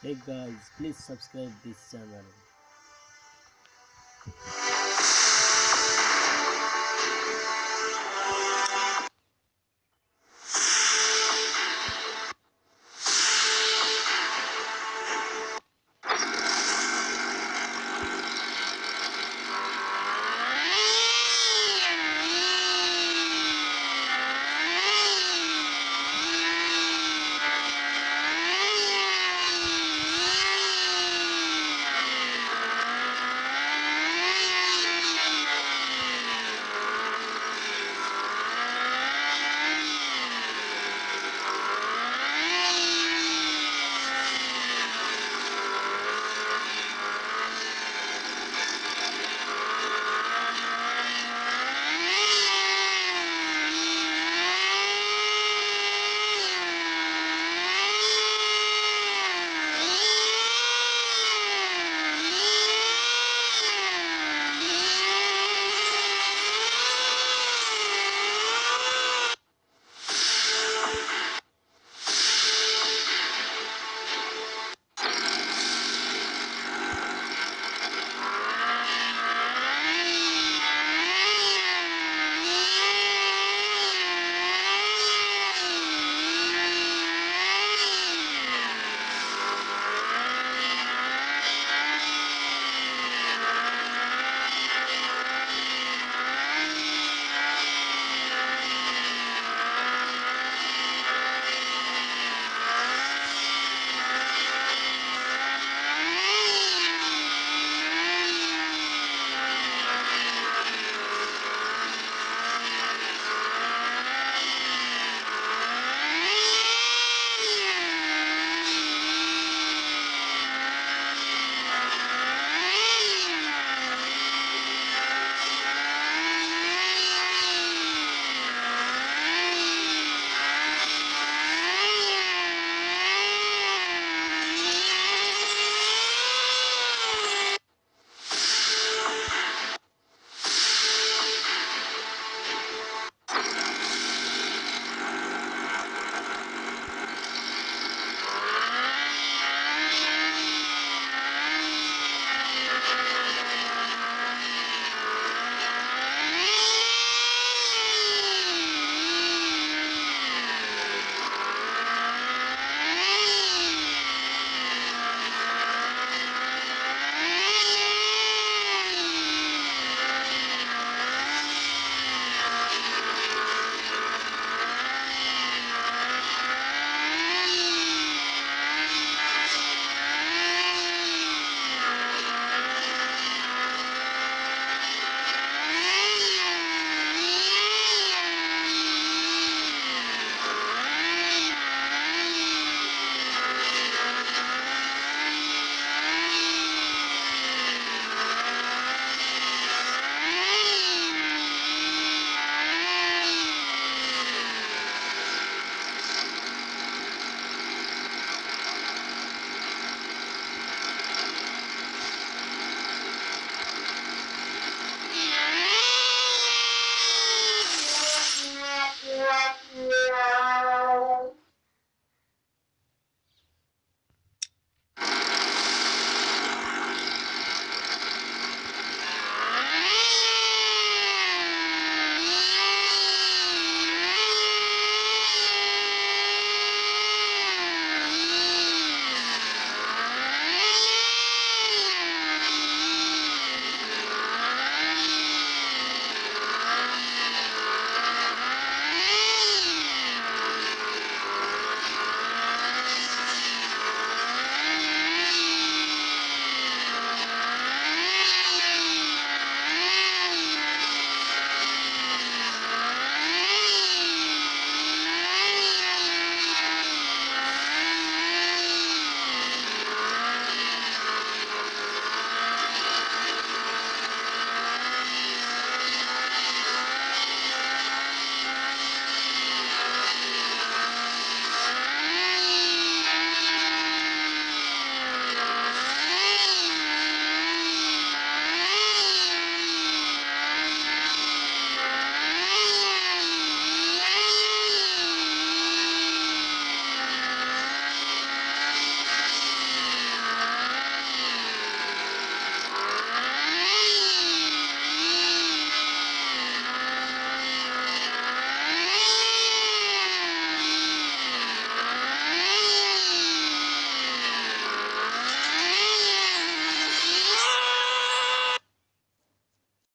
hey guys please subscribe this channel.